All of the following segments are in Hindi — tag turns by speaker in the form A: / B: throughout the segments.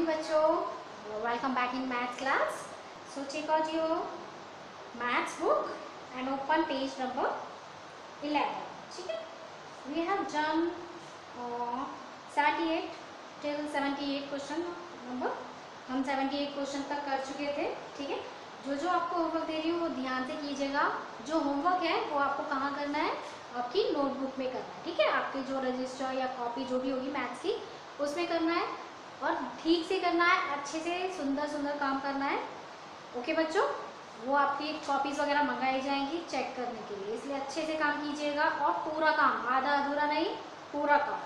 A: morning बच्चों welcome back in math class so check out your maths book and open page number 11 ठीक है? We have done uh, 78 till 78 question number. हम 78 क्वेश्चन तक कर चुके थे ठीक है? जो जो आपको होमवर्क दे रही हूँ वो ध्यान से कीजिएगा। जो होमवर्क है वो आपको कहाँ करना है? आपकी नोटबुक में करना है ठीक है? आपकी जो रजिस्टर या कॉपी जो भी होगी मैथ्स की उसमें करना है। और ठीक से करना है अच्छे से सुंदर सुंदर काम करना है। ओके बच्चों? वो आपकी कॉपीज़ वगैरह मंगाई जाएँगी चेक करने के लिए। इसलिए अच्छे से काम कीजिएगा और पूरा काम आधा अधूरा नहीं पूरा काम।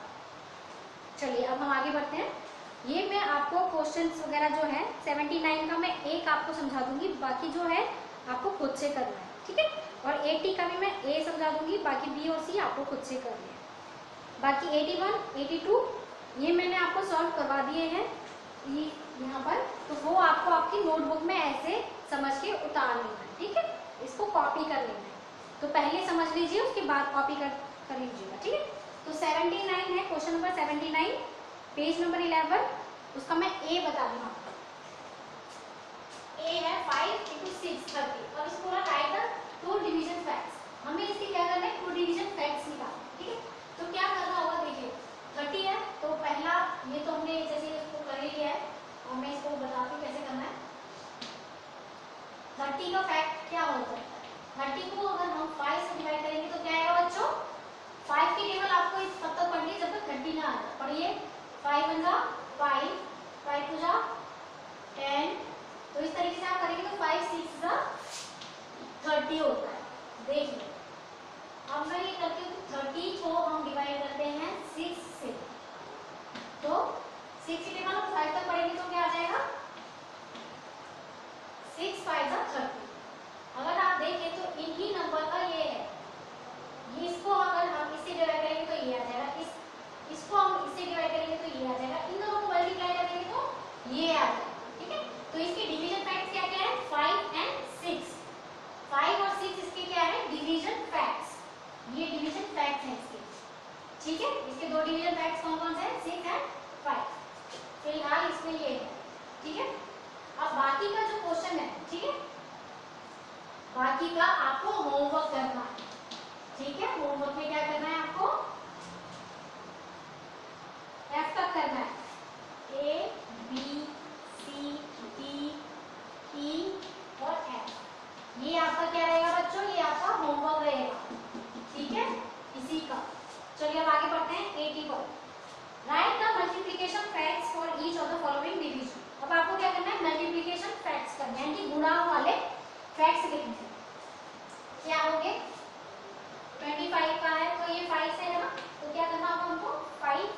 A: चलिए अब हम आगे बढ़ते हैं। ये मैं आपको क्वेश्चंस वगैरह जो है 79 का मैं एक आपको समझा दूँगी बाकी जो है आपको खुद से करना है ठीक है? और 80 का भी मैं ए समझा दूँगी बाकी बी और सी आपको खुद से करना है। बाकी 81, 82 ये मैंने आपको सॉल्व करवा दिए हैं। ये यहाँ पर तो वो आपको आपकी नोटबुक में ऐसे समझ के उतार लेना है, ठीक है? इसको कॉपी कर लेना है। तो पहले समझ लीजिए, उसके बाद कॉपी कर कर लीजिएगा, ठीक है? तो 79 है क्वेश्चन नंबर 79 पेज नंबर 11 उसका मैं ए बता दूँ आपको। ए है फाइव इंटू सिक्स थर्टी और इसको write the two division facts हमें इसके क्या करना है टू डिवीज़न फैक्ट्स निकालना ठीक है तो क्या करना होगा देखिए थर्टी है तो पहला ये तो हमने जैसे इसको कर ही लिया है और मैं इसको बताती हूँ कैसे करना है थर्टी का फैक्ट क्या हो सकता है थर्टी को अगर हम फाइव से डिवाइड करेंगे तो क्या आएगा बच्चों? फाइव की टेबल आपको इस तब तक पढ़नी है जब तक थर्टी ना आ जाए। पढ़िए। फाइव वन जा फाइव फाइव टू जा टेन तो इस तरीके से आप करेंगे तो फाइव सिक्स जा थर्टी होता है। देखिए अब मैं ये करती हूँ थर्टी को हम डिवाइड करते हैं सिक्स से तो सिक्स की टेबल हम फाइव तक पढ़ेंगे तो क्या आ जाएगा सिक्स फाइव जा थर्टी अगर आप देखें तो इन्हीं नंबर का ये है ये इसको अगर हम इससे डिवाइड करेंगे तो ये आ जाएगा इस इसको हम इससे डिवाइड करेंगे तो ये आ जाएगा इन दोनों को मल्टीप्लाई करेंगे तो ये आ जाएगा ठीक है तो इसके डिवीज़न फैक्ट्स क्या क्या है फाइव एंड सिक्स फाइव और सिक्स इसके क्या है डिवीज़न फैक्ट्स ये डिवीज़न फैक्ट्स हैं इसके ठीक है इसके दो डिवीज़न फैक्ट्स कौन कौन से हैं सिक्स एंड फाइव फ़िलहाल इसमें ये है ठीक है अब बाकी का जो क्वेश्चन है ठीक है बाकी का आपको होमवर्क करना है। ठीक है? होमवर्क में क्या करना है आपको एफ़ तक करना है ए बी सी डी ई और एफ़ ये आपका क्या रहेगा बच्चों ये आपका होमवर्क रहेगा ठीक है इसी का चलिए अब आगे बढ़ते हैं एटी पर write the multiplication facts for each of the following division अब आपको क्या करना है मल्टीप्लिकेशन फैक्ट्स करना है यानी कि गुणा वाले फैक्ट्स लिखने हैं क्या होंगे 25 का है तो ये 5 से है ना तो क्या करना होगा हमको 5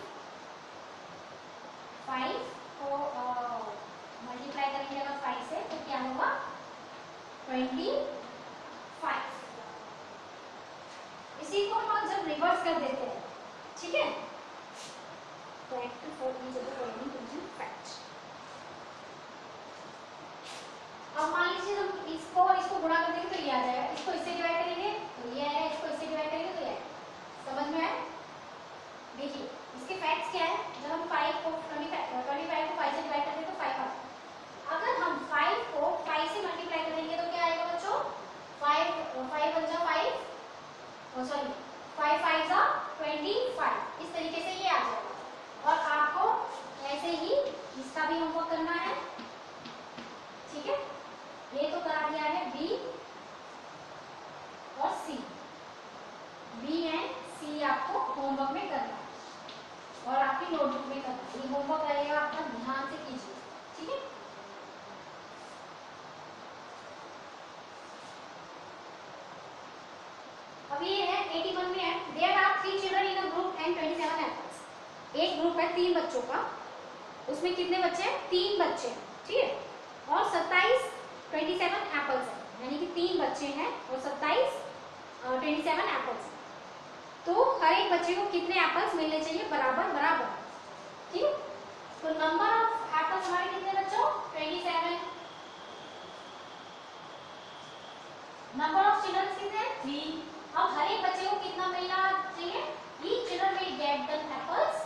A: 5 को मल्टीप्लाई करेंगे अगर 5 से तो क्या होगा 25 इसी को हम जब रिवर्स कर देते हैं। ठीक है? Fact for each of the following division fact अब मान लीजिए हम इसको और इसको गुणा कर देंगे तो ये आ जाएगा। इसको इससे डिवाइड करेंगे तो ये आएगा इसको इससे डिवाइड करेंगे तो ये समझ में आया? देखिए, इसके फैक्ट्स क्या है? जब हम 5 को 25 25 को 5 से डिवाइड करते हैं तो 5 आता अगर हम 5 को 5 से मल्टीप्लाई करेंगे तो क्या आएगा बच्चों 5 5 वन जा 5 ओ सॉरी 5 5 जा 25 इस तरीके से ये आ जाएगा और आपको ऐसे ही इसका भी होमवर्क करना है? ठीक है? ये तो करा दिया है बी और सी बी एंड सी आपको होमवर्क में करना है। और आपकी नोटबुक में करना है। ये होमवर्क रहेगा आपका, ध्यान से कीजिए। ठीक है? अब ये है 81 में है। There are three children in a group and 27 apples एक ग्रुप है तीन बच्चों का। उसमें कितने बच्चे हैं? तीन बच्चे ठीक है? और 27 27 एप्पल्स हैं। यानी कि तीन बच्चे हैं और 27 ट्वेंटी सेवन एप्पल्स तो हर एक बच्चे को कितने एप्पल्स मिलने चाहिए? बराबर बराबर। ठीक है? तो नंबर ऑफ़ एप्पल्स हमारे कितने बच्चों? 27 नंबर ऑफ़ चिल्ड्रन कितने थ्री अब हर एक बच्चे को कितना मिलना चाहिए? Each children will get the apples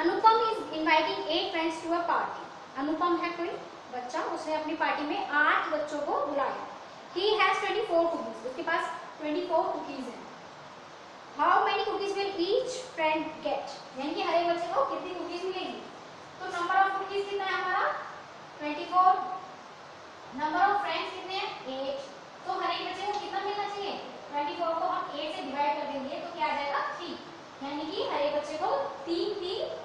A: Anupam is inviting eight friends to a party Anupam है कोई बच्चा उसने अपनी पार्टी में आठ बच्चों को बुलाया। ही हैज़ 24 कुकीज उसके पास 24 कुकीज हैं। How many cookies will each friend get यानी कि हर एक बच्चे को कितनी कुकीज मिलेगी? तो नंबर ऑफ़ कुकीज कितना है हमारा 24 नंबर ऑफ़ फ्रेंड्स कितने हैं 8 तो हर एक बच्चे को कितना मिलना चाहिए 24 को हम 8 से डिवाइड कर देंगे तो क्या आ जाएगा 3 यानी कि हर एक बच्चे को तीन तीन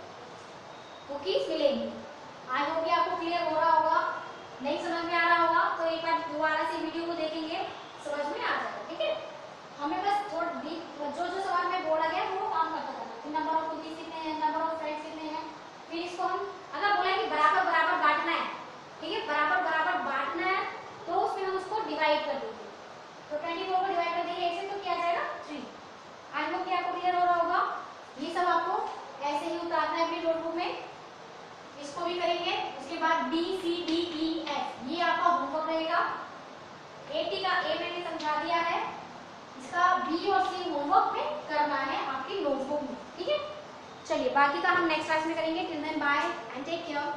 A: कुकीज मिलेंगी आई होप कि आपको क्लियर हो रहा होगा, नहीं समझ में आ रहा होगा तो एक बार दोबारा से वीडियो को देखेंगे, समझ में आ जाएगा, ठीक है? हमें बस थोड़ा जो जो सवाल में बोला गया, वो काम करता जाना फिर नंबर ऑफ़ कुकीज कितने हैं नंबर ऑफ़ फ्रेंड्स कितने हैं फिर इसको हम अगर बोला कि बराबर बराबर बांटना है ठीक है बराबर बराबर बांटना है तो उसमें हम उसको डिवाइड कर देंगे तो ट्वेंटी फोर को डिवाइड कर देंगे एक से तो क्या जाएगा थ्री आई होप कि आपको क्लियर हो रहा होगा ये सब आपको ऐसे ही उतारना है अपनी नोटबुक में इसको भी करेंगे उसके बाद B C D E F ये आपका होमवर्क रहेगा एटी का ए मैंने समझा दिया है इसका बी और सी होमवर्क में करना है आपकी नोटबुक में ठीक है चलिए बाकी का हम नेक्स्ट क्लास में करेंगे. Till then bye and take care